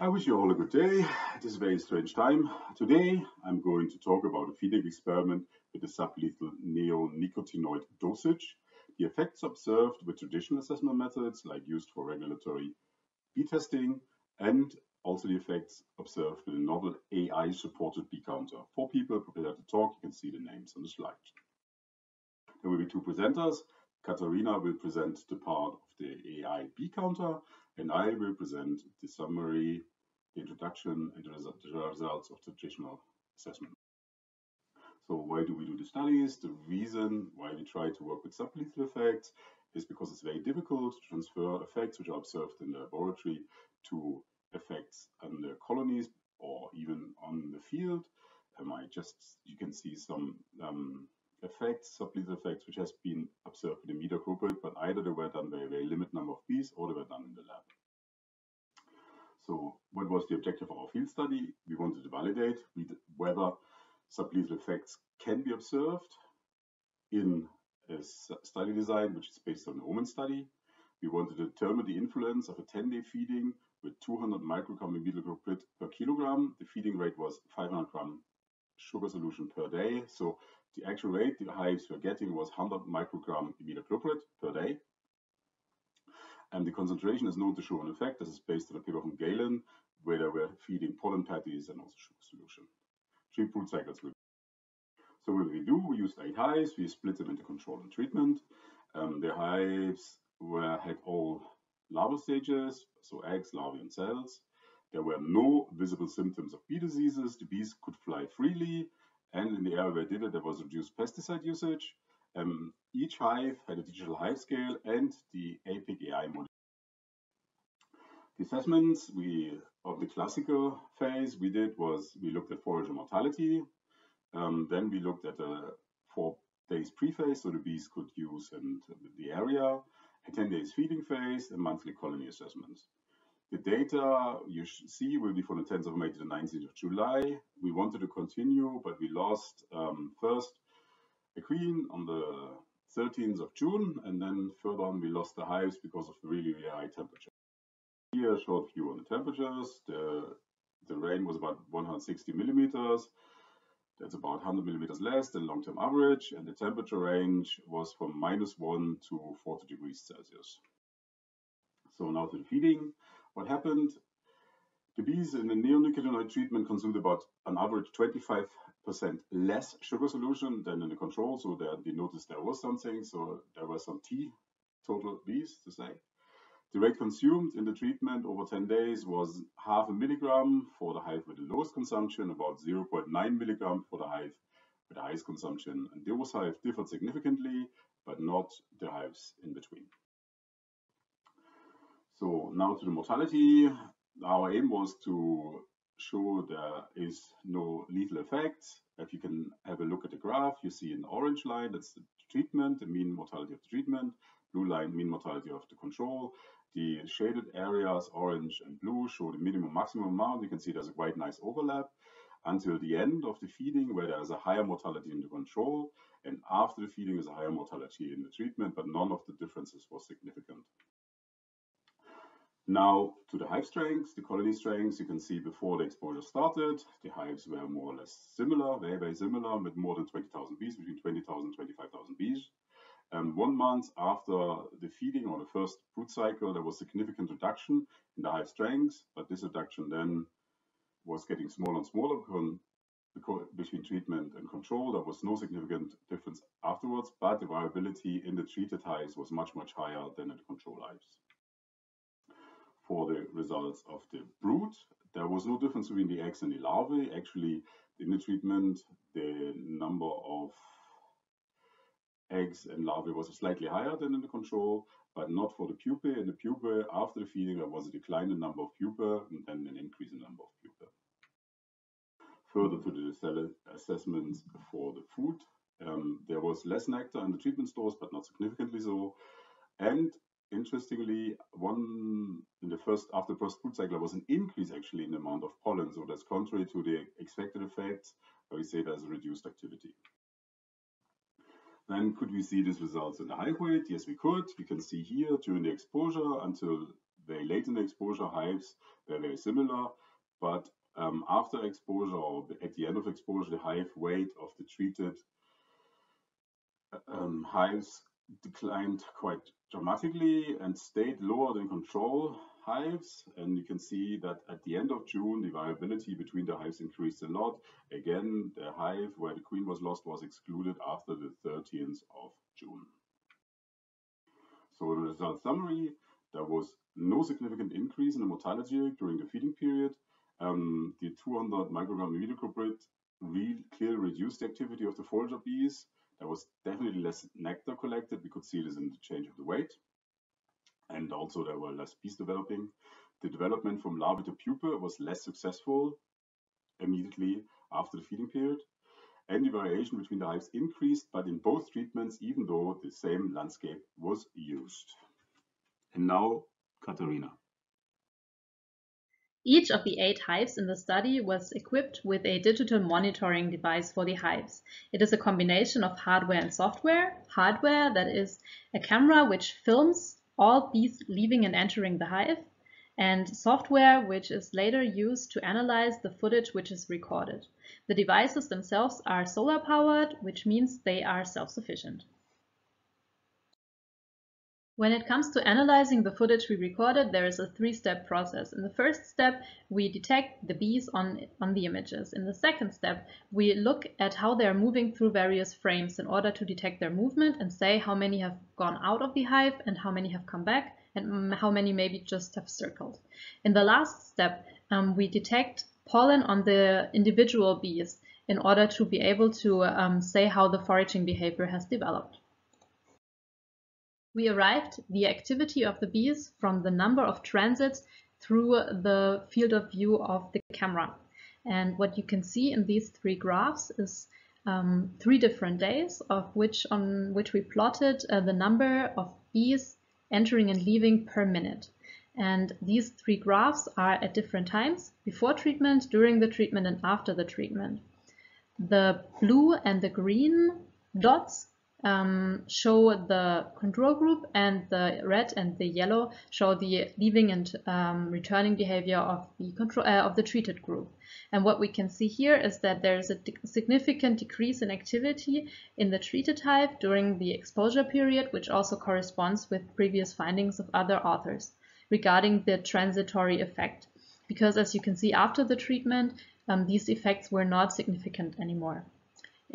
I wish you all a good day. It is a very strange time. Today, I'm going to talk about a feeding experiment with a sublethal neonicotinoid dosage, the effects observed with traditional assessment methods like used for regulatory bee testing, and also the effects observed with a novel AI-supported bee counter. Four people prepared to talk. You can see the names on the slide. There will be two presenters. Katarina will present the part of the AI bee counter, and I will present the summary, the introduction, and the, results of the traditional assessment. So why do we do the studies? The reason why we try to work with sublethal effects is because it's very difficult to transfer effects which are observed in the laboratory to effects on the colonies or even on the field. Um, I just, you can see some um, effects, sublethal effects, which has been observed in the imidacloprid, but either they were done by a very limited number of bees or they were done in the lab. So what was the objective of our field study? We wanted to validate whether sublethal effects can be observed in a study design which is based on the Oomen study. We wanted to determine the influence of a 10-day feeding with 200 microgram per kilogram. The feeding rate was 500 gram sugar solution per day. So the actual rate the hives were getting was 100 microgram imidacloprid per day. And the concentration is known to show an effect. This is based on a paper from Galen, where they were feeding pollen patties and also sugar solution. Three brood cycles. So what we do, we used eight hives. We split them into control and treatment. Um, the hives were had all larval stages, so eggs, larvae, and cells. There were no visible symptoms of bee diseases. The bees could fly freely. And in the area where I did it, there was reduced pesticide usage. Um, each hive had a digital hive scale and the apic.ai model. The assessments we of the classical phase we did was we looked at forager mortality. Um, then we looked at the four days pre-phase, so the bees could use and the area, a 10 days feeding phase, and monthly colony assessments. The data you see will be from the 10th of May to the 19th of July. We wanted to continue, but we lost um, first a queen on the 13th of June, and then further on we lost the hives because of the really, really high temperature. Here, a short view on the temperatures. The, the rain was about 160 millimeters. That's about 100 millimeters less than long-term average, and the temperature range was from minus 1 to 40 degrees Celsius. So now to the feeding. What happened? The bees in the neonicotinoid treatment consumed about an average 25% less sugar solution than in the control. So they noticed there was something. So there were some T total bees to say. The rate consumed in the treatment over 10 days was half a milligram for the hive with the lowest consumption, about 0.9 milligram for the hive with the highest consumption. And those hives differed significantly, but not the hives in between. So now to the mortality. Our aim was to show there is no lethal effect. If you can have a look at the graph, you see an orange line, that's the treatment, the mean mortality of the treatment, blue line, mean mortality of the control. The shaded areas, orange and blue, show the minimum maximum amount. You can see there's a quite nice overlap until the end of the feeding where there's a higher mortality in the control and after the feeding is a higher mortality in the treatment, but none of the differences was significant. Now to the hive strengths, the colony strengths, you can see before the exposure started, the hives were more or less similar, very, very similar, with more than 20,000 bees, between 20,000 and 25,000 bees. And one month after the feeding or the first brood cycle, there was significant reduction in the hive strengths, but this reduction then was getting smaller and smaller between treatment and control. There was no significant difference afterwards, but the variability in the treated hives was much, much higher than in the control hives for the results of the brood. There was no difference between the eggs and the larvae. Actually, in the treatment, the number of eggs and larvae was slightly higher than in the control, but not for the pupae. In the pupae, after the feeding, there was a decline in number of pupae and then an increase in number of pupae. Further to the assessments for the food, um, there was less nectar in the treatment stores, but not significantly so. And interestingly, one in the first after first brood cycle, was an increase actually in the amount of pollen. So that's contrary to the expected effect, where we say there's reduced activity. Then could we see these results in the hive weight? Yes, we could. We can see here during the exposure until very late in the exposure hives, they're very similar, but um, after exposure or at the end of exposure, the hive weight of the treated um, hives declined quite dramatically and stayed lower than control hives. And you can see that at the end of June, the variability between the hives increased a lot. Again, the hive where the queen was lost was excluded after the 13th of June. So the result summary, there was no significant increase in the mortality during the feeding period. Um, the 200 microgram imidacloprid really clearly reduced the activity of the forager bees. There was definitely less nectar collected. We could see this in the change of the weight. And also there were less bees developing. The development from larva to pupa was less successful immediately after the feeding period. And the variation between the hives increased, but in both treatments, even though the same landscape was used. And now, Katharina. Each of the eight hives in the study was equipped with a digital monitoring device for the hives. It is a combination of hardware and software. Hardware, that is a camera which films all bees leaving and entering the hive, and software which is later used to analyze the footage which is recorded. The devices themselves are solar powered, which means they are self-sufficient. When it comes to analyzing the footage we recorded, there is a three-step process. In the first step, we detect the bees on, on the images. In the second step, we look at how they are moving through various frames in order to detect their movement and say how many have gone out of the hive and how many have come back and how many maybe just have circled. In the last step, um, we detect pollen on the individual bees in order to be able to um, say how the foraging behavior has developed. We arrived the activity of the bees from the number of transits through the field of view of the camera. And what you can see in these three graphs is um, three different days of which on which we plotted uh, the number of bees entering and leaving per minute. And these three graphs are at different times, before treatment, during the treatment, and after the treatment. The blue and the green dots um, show the control group and the red and the yellow show the leaving and um, returning behavior of the control uh, of the treated group. And what we can see here is that there is a significant decrease in activity in the treated hive during the exposure period, which also corresponds with previous findings of other authors regarding the transitory effect. Because as you can see after the treatment, um, these effects were not significant anymore.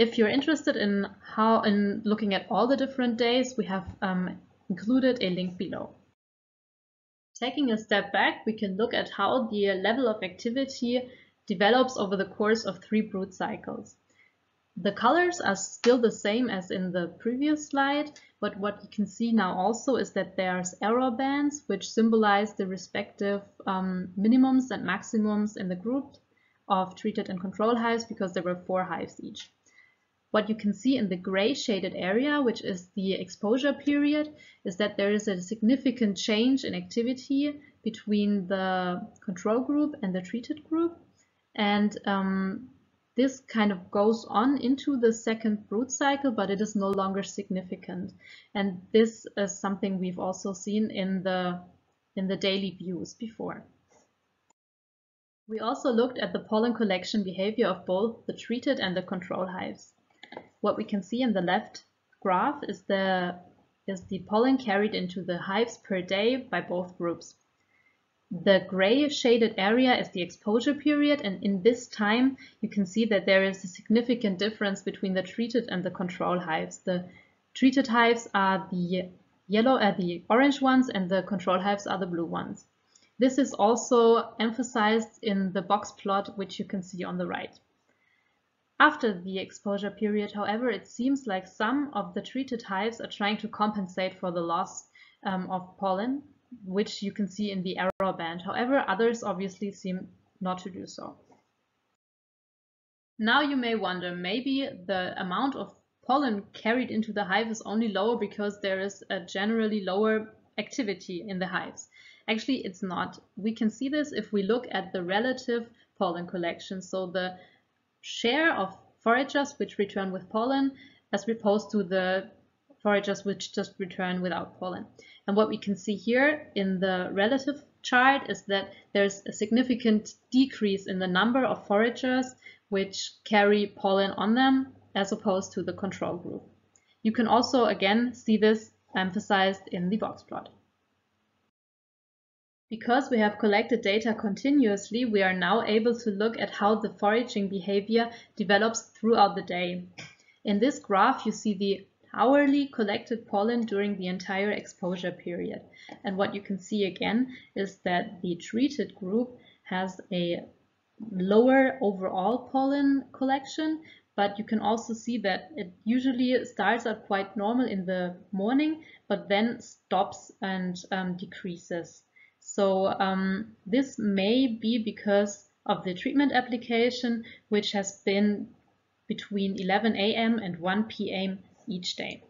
If you're interested in how in looking at all the different days, we have um, included a link below. Taking a step back, we can look at how the level of activity develops over the course of three brood cycles. The colors are still the same as in the previous slide, but what you can see now also is that there's error bands which symbolize the respective um, minimums and maximums in the group of treated and control hives because there were four hives each. What you can see in the gray shaded area, which is the exposure period, is that there is a significant change in activity between the control group and the treated group. And um, this kind of goes on into the second brood cycle, but it is no longer significant. And this is something we've also seen in the, in the daily views before. We also looked at the pollen collection behavior of both the treated and the control hives. What we can see in the left graph is the, is the pollen carried into the hives per day by both groups. The gray shaded area is the exposure period and in this time you can see that there is a significant difference between the treated and the control hives. The treated hives are the yellow, uh, the orange ones and the control hives are the blue ones. This is also emphasized in the box plot which you can see on the right. After the exposure period, however, it seems like some of the treated hives are trying to compensate for the loss um, of pollen, which you can see in the error band. However, others obviously seem not to do so. Now you may wonder, maybe the amount of pollen carried into the hive is only lower because there is a generally lower activity in the hives. Actually, it's not. We can see this if we look at the relative pollen collection. So the share of foragers which return with pollen as opposed to the foragers which just return without pollen. And what we can see here in the relative chart is that there's a significant decrease in the number of foragers which carry pollen on them as opposed to the control group. You can also again see this emphasized in the box plot. Because we have collected data continuously, we are now able to look at how the foraging behavior develops throughout the day. In this graph, you see the hourly collected pollen during the entire exposure period. And what you can see again is that the treated group has a lower overall pollen collection, but you can also see that it usually starts out quite normal in the morning, but then stops and um, decreases. So um, this may be because of the treatment application, which has been between 11 a.m. and 1 p.m. each day.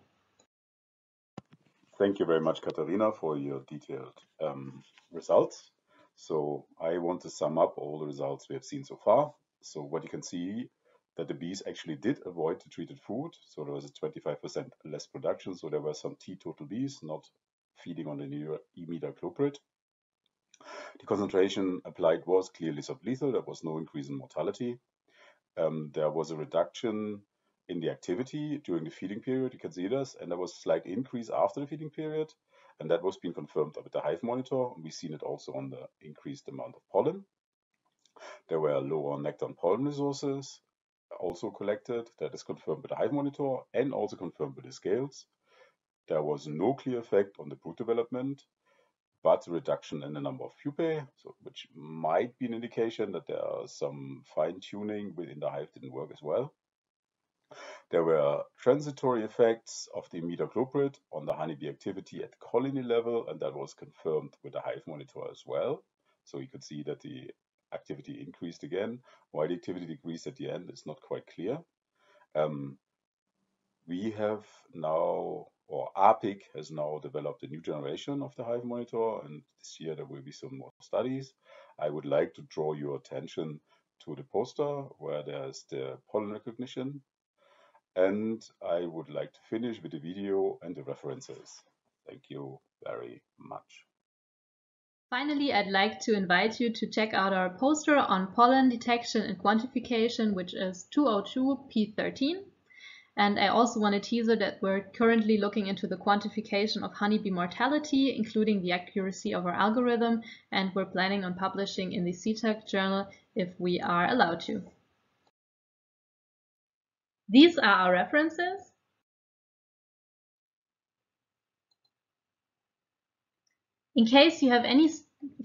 Thank you very much, Katharina, for your detailed um, results. So I want to sum up all the results we have seen so far. So what you can see that the bees actually did avoid the treated food. So there was a 25% less production. So there were some teetotal bees not feeding on the new imidacloprid. The concentration applied was clearly sublethal. There was no increase in mortality. Um, there was a reduction in the activity during the feeding period. You can see this, and there was a slight increase after the feeding period, and that was being confirmed with the hive monitor. We've seen it also on the increased amount of pollen. There were lower nectar and pollen resources, also collected. That is confirmed with the Hive monitor and also confirmed with the scales. There was no clear effect on the brood development, but a reduction in the number of pupae, so, which might be an indication that there are some fine tuning within the hive didn't work as well. There were transitory effects of the imidacloprid on the honeybee activity at colony level, and that was confirmed with the hive monitor as well. So you could see that the activity increased again. Why the activity decreased at the end is not quite clear. Um, we have now, or APIC has now developed a new generation of the Hive Monitor, and this year there will be some more studies. I would like to draw your attention to the poster where there's the pollen recognition. And I would like to finish with the video and the references. Thank you very much. Finally, I'd like to invite you to check out our poster on pollen detection and quantification, which is 202P13. And I also want to tease that we're currently looking into the quantification of honeybee mortality, including the accuracy of our algorithm, and we're planning on publishing in the SETAC journal if we are allowed to. These are our references. In case you have any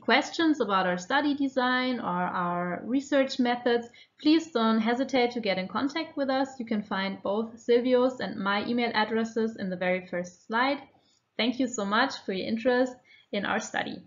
questions about our study design or our research methods, please don't hesitate to get in contact with us. You can find both Silvio's and my email addresses in the very first slide. Thank you so much for your interest in our study.